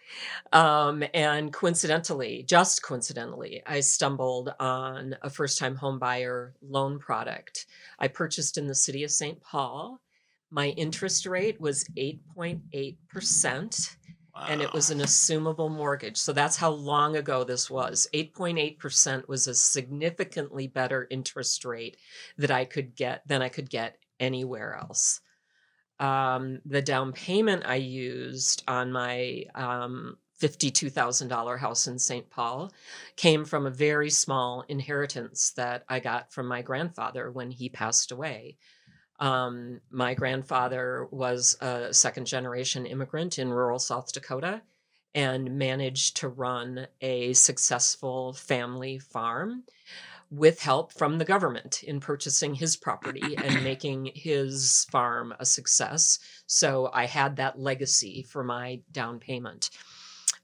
Um, and coincidentally, just coincidentally, I stumbled on a first time homebuyer loan product. I purchased in the city of St. Paul. My interest rate was 8.8%, and it was an assumable mortgage. So that's how long ago this was. 8.8% was a significantly better interest rate that I could get than I could get anywhere else um, the down payment I used on my um, $52,000 house in St. Paul came from a very small inheritance that I got from my grandfather when he passed away. Um, my grandfather was a second generation immigrant in rural South Dakota and managed to run a successful family farm with help from the government in purchasing his property and making his farm a success. So I had that legacy for my down payment.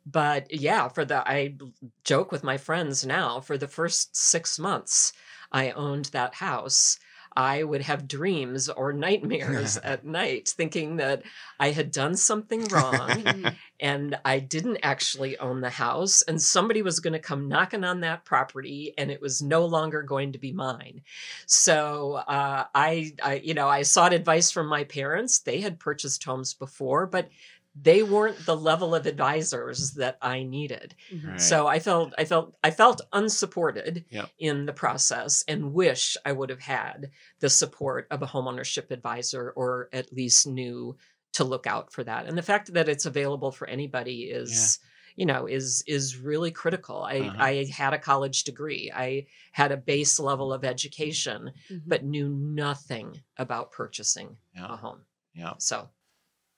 But yeah, for the, I joke with my friends now, for the first six months I owned that house. I would have dreams or nightmares at night thinking that I had done something wrong and I didn't actually own the house, and somebody was going to come knocking on that property, and it was no longer going to be mine. So uh, I, I, you know, I sought advice from my parents. They had purchased homes before, but they weren't the level of advisors that I needed. Mhm. Right. So I felt, I felt, I felt unsupported Yep. in the process, and wish I would have had the support of a homeownership advisor, or at least knew to look out for that. And the fact that it's available for anybody is, you know, is is really critical. I Uh-huh. I had a college degree. I had a base level of education, Mhm. but knew nothing about purchasing a home. Yeah. So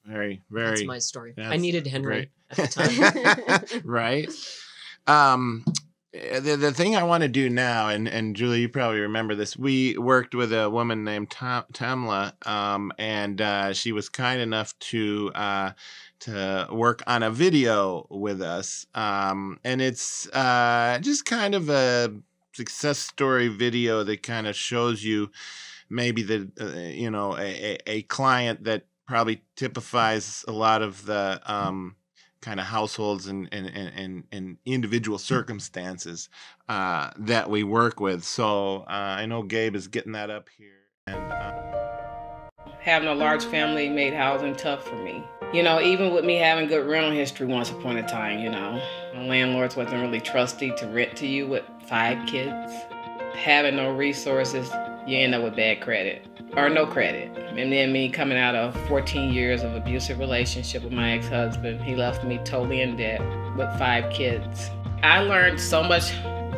Very, very. that's very my story. I needed Henry great. at the time. right? Um, eh, the the thing I want to do now, and and Julie, you probably remember this. We worked with a woman named Tam, Tamla, um, and uh, she was kind enough to uh, to work on a video with us, um, and it's uh, just kind of a success story video that kind of shows you maybe the uh, you know a, a, a client that probably typifies a lot of the um, kind of households and and, and, and, and individual circumstances uh, that we work with. So uh, I know Gabe is getting that up here. And uh, having a large family made housing tough for me. You know, even with me having good rental history once upon a time, you know, landlords wasn't really trusty to rent to you with five kids. Having no resources you end up with bad credit or no credit. And then me coming out of 14 years of abusive relationship with my ex-husband, he left me totally in debt with five kids. I learned so much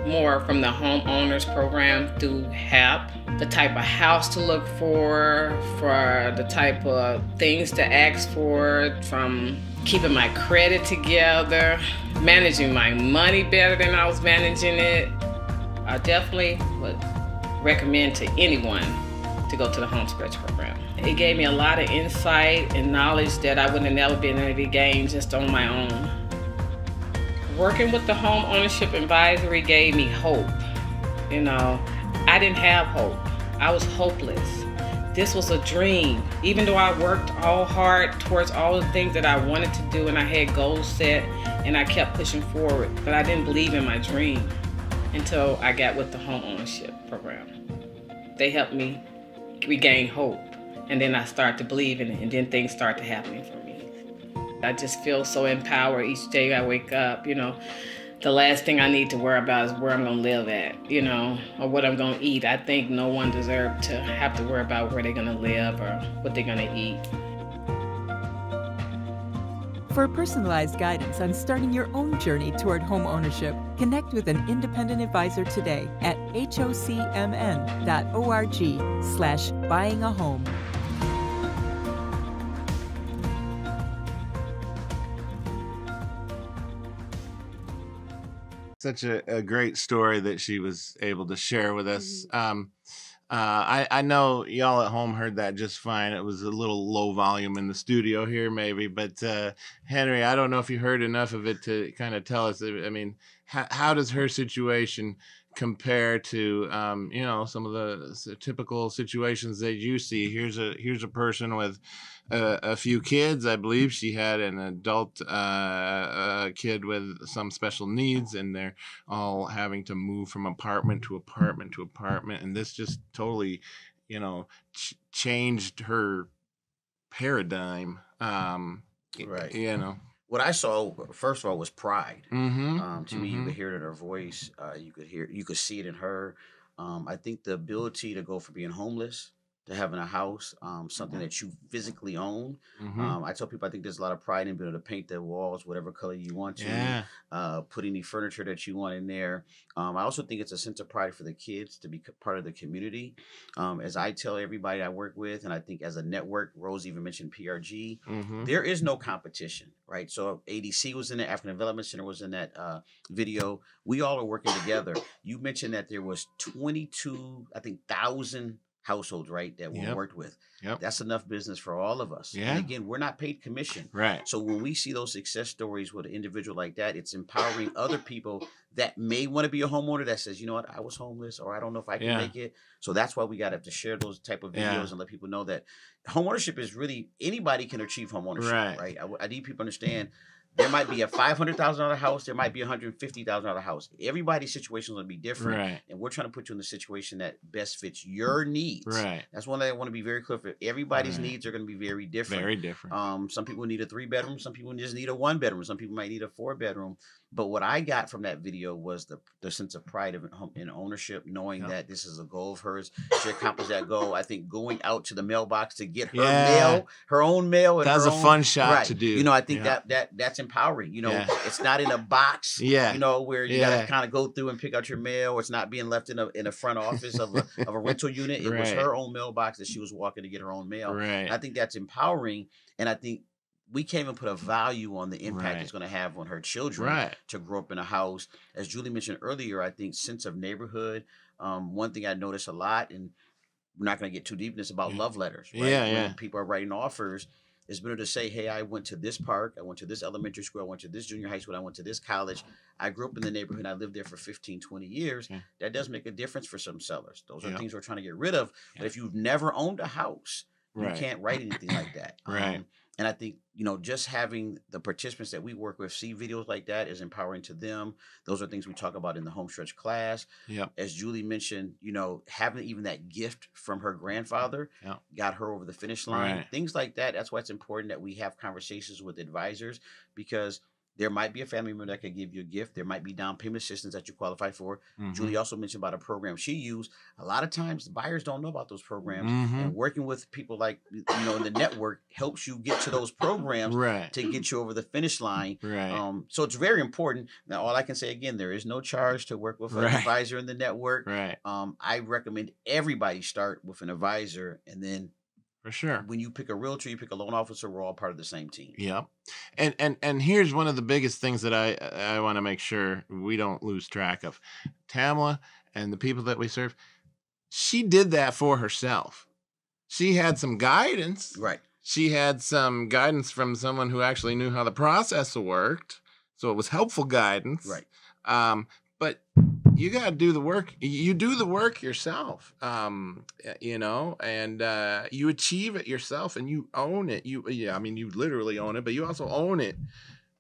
more from the homeowners program through HAP, the type of house to look for, for the type of things to ask for, from keeping my credit together, managing my money better than I was managing it. I definitely would recommend to anyone to go to the Home Stretch program. It gave me a lot of insight and knowledge that I wouldn't have never been able to gain just on my own. Working with the home ownership advisory gave me hope. You know, I didn't have hope. I was hopeless. This was a dream. Even though I worked all hard towards all the things that I wanted to do and I had goals set and I kept pushing forward, but I didn't believe in my dream until I got with the home ownership program. They helped me regain hope and then I start to believe in it and then things start to happen for me. I just feel so empowered each day I wake up, you know. The last thing I need to worry about is where I'm gonna live at, you know, or what I'm gonna eat. I think no one deserves to have to worry about where they're gonna live or what they're gonna eat. For personalized guidance on starting your own journey toward home ownership, connect with an independent advisor today at hocmn.org slash buying a home. such a, a great story that she was able to share with us. Um, uh, I, I know y'all at home heard that just fine. It was a little low volume in the studio here, maybe. But uh, Henry, I don't know if you heard enough of it to kind of tell us. I mean, how, how does her situation compare to um, you know some of the typical situations that you see? Here's a here's a person with a, a few kids. I believe she had an adult uh, kid with some special needs, and they're all having to move from apartment to apartment to apartment, and this just totally, you know, ch- changed her paradigm. Um, Right. You know. What I saw first of all was pride. Mm-hmm. Um, to me, you could hear it in her voice. Uh, you could hear, you could see it in her. Um, I think the ability to go from being homeless to having a house, um, something that you physically own. hmm Um, I tell people I think there's a lot of pride in being able to paint the walls whatever color you want to. yeah. uh, put any furniture that you want in there. Um, I also think it's a sense of pride for the kids to be part of the community. Um, as I tell everybody I work with, and I think as a network, Rose even mentioned PRG, Mm-hmm. there is no competition, right? So ADC was in the African Development Center was in that uh, video. We all are working together. You mentioned that there was 22, I think, thousand households, right, that we Yep. worked with. Yep. That's enough business for all of us. Yeah. And again, we're not paid commission. Right. So when we see those success stories with an individual like that, it's empowering other people that may want to be a homeowner that says, you know what, I was homeless or I don't know if I can Yeah. make it. So that's why we got to have to share those type of videos Yeah. and let people know that homeownership is really anybody can achieve homeownership. Right. Right. I, I need people to understand there might be a five hundred thousand dollar house, there might be a hundred fifty thousand dollar house. Everybody's situation is going to be different, Right. and we're trying to put you in the situation that best fits your needs. Right. That's one thing I want to be very clear for. Everybody's Right. needs are going to be very different. Very different. Um, some people need a three bedroom, some people just need a one bedroom, some people might need a four bedroom. But what I got from that video was the the sense of pride of in ownership, knowing that this is a goal of hers. She accomplished that goal. I think going out to the mailbox to get her Yeah. mail, her own mail, and That was a own- fun shot right. to do. You know, I think Yeah. that that that's empowering. You know, Yeah. it's not in a box. Yeah. You know, where you Yeah. gotta kind of go through and pick out your mail, or it's not being left in a in a front office of a of a rental unit. It was her own mailbox that she was walking to get her own mail. Right. I think that's empowering, and I think we can't even put a value on the impact Right. it's going to have on her children Right. to grow up in a house. As Julie mentioned earlier, I think sense of neighborhood. Um, one thing I notice a lot, and we're not going to get too deep in this about Yeah. love letters. Right? Yeah, When yeah. people are writing offers. It's better to say, "Hey, I went to this park. I went to this elementary school. I went to this junior high school. I went to this college. I grew up in the neighborhood. I lived there for 15, 20 years." Yeah. That does make a difference for some sellers. Those are Yeah. things we're trying to get rid of. But if you've never owned a house, you can't write anything like that. Right. Um, and I think, you know, just having the participants that we work with see videos like that is empowering to them. Those are things we talk about in the home stretch class. Yep. As Julie mentioned, you know, having even that gift from her grandfather got her over the finish line. Right. Things like that. That's why it's important that we have conversations with advisors because There might be a family member that could give you a gift. There might be down payment assistance that you qualify for. Mhm. Julie also mentioned about a program she used. A lot of times, buyers don't know about those programs, Mhm. and working with people like you know in the network helps you get to those programs Right. to get you over the finish line. Right. Um, so it's very important. Now, all I can say again, there is no charge to work with an Right. advisor in the network. right. Um, I recommend everybody start with an advisor, and then For sure. when you pick a realtor, you pick a loan officer. We're all part of the same team. Yeah. And and and here's one of the biggest things that I I want to make sure we don't lose track of. Tamla and the people that we serve, she did that for herself. She had some guidance. Right. She had some guidance from someone who actually knew how the process worked. So it was helpful guidance. Right. Um, but you got to do the work. You do the work yourself, um, you know, and uh, you achieve it yourself, and you own it. You, yeah, I mean, you literally own it, but you also own it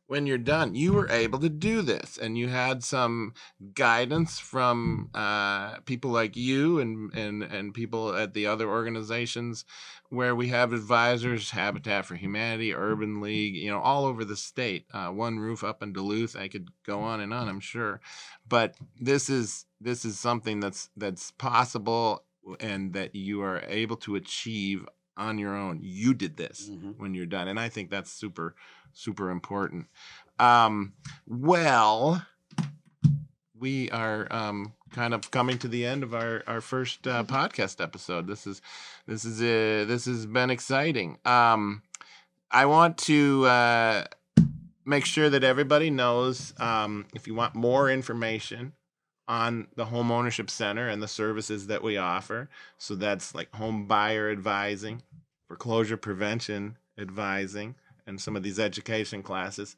when you're done. You were able to do this, and you had some guidance from uh, people like you and and and people at the other organizations where we have advisors, Habitat for Humanity, Urban League, you know, all over the state. Uh, One Roof up in Duluth. I could go on and on. I'm sure, but this is this is something that's that's possible and that you are able to achieve on your own. You did this Mhm. when you're done, and I think that's super super important. Um, well, we are um, kind of coming to the end of our our first uh, podcast episode. This is this is uh, this has been exciting. Um, I want to uh, make sure that everybody knows um, if you want more information on the home ownership center and the services that we offer. So that's like home buyer advising, foreclosure prevention advising, and some of these education classes.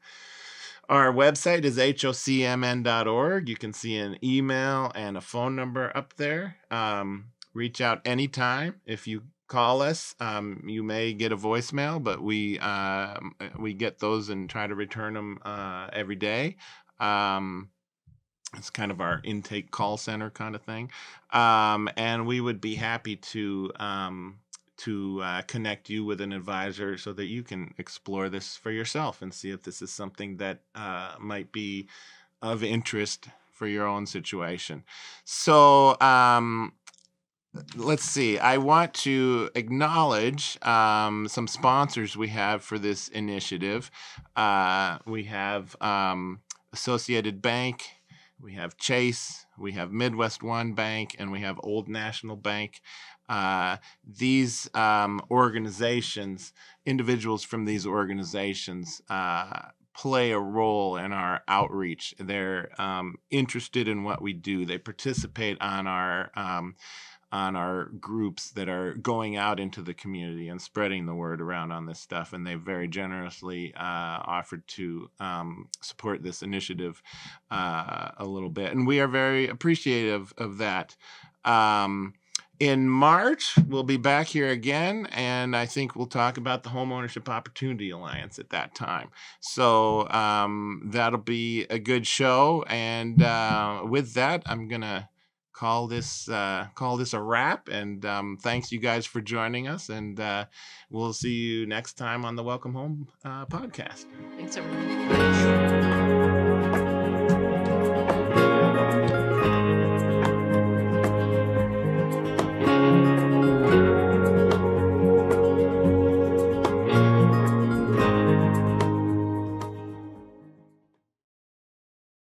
Our website is hocmn.org. You can see an email and a phone number up there. Um, reach out anytime. If you call us, um, you may get a voicemail, but we um, we get those and try to return them uh, every day. Um, it's kind of our intake call center kind of thing, um, and we would be happy to um, to uh, connect you with an advisor so that you can explore this for yourself and see if this is something that uh, might be of interest for your own situation. So, um, let's see. I want to acknowledge um, some sponsors we have for this initiative. Uh, we have um, Associated Bank, we have Chase, we have Midwest One Bank, and we have Old National Bank. Uh, these um, organizations, individuals from these organizations, uh, play a role in our outreach. They're um, interested in what we do. They participate on our um, on our groups that are going out into the community and spreading the word around on this stuff. And they very generously uh, offered to um, support this initiative uh, a little bit, and we are very appreciative of that. Um, in March, we'll be back here again, and I think we'll talk about the Home Ownership Opportunity Alliance at that time. So um, that'll be a good show. And uh, with that, I'm gonna call this uh, call this a wrap. And um, thanks you guys for joining us. And uh, we'll see you next time on the Welcome Home uh, podcast. Thanks, everyone.